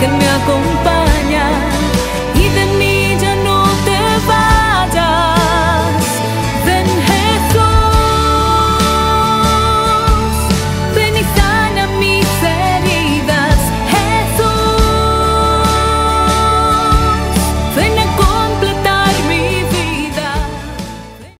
cần nhà cũng